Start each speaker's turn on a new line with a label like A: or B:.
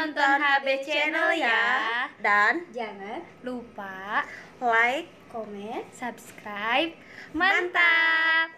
A: nonton HB channel ya.
B: Dan
C: Jangan
A: Lupa
B: like
C: komen
A: subscribe. Mantap.